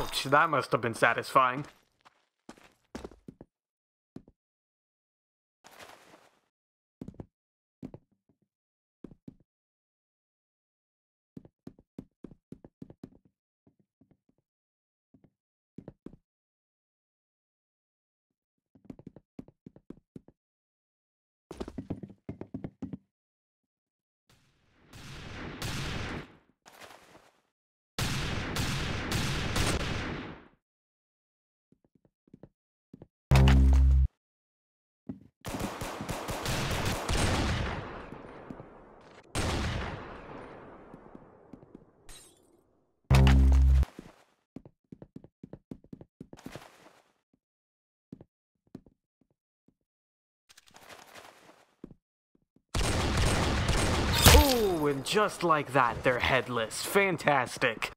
Ouch, that must have been satisfying. Just like that, they're headless. Fantastic.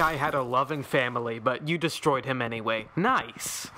Guy had a loving family, but you destroyed him anyway. Nice.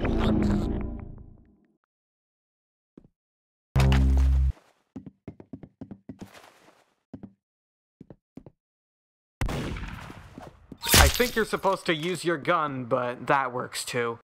I think you're supposed to use your gun, but that works too.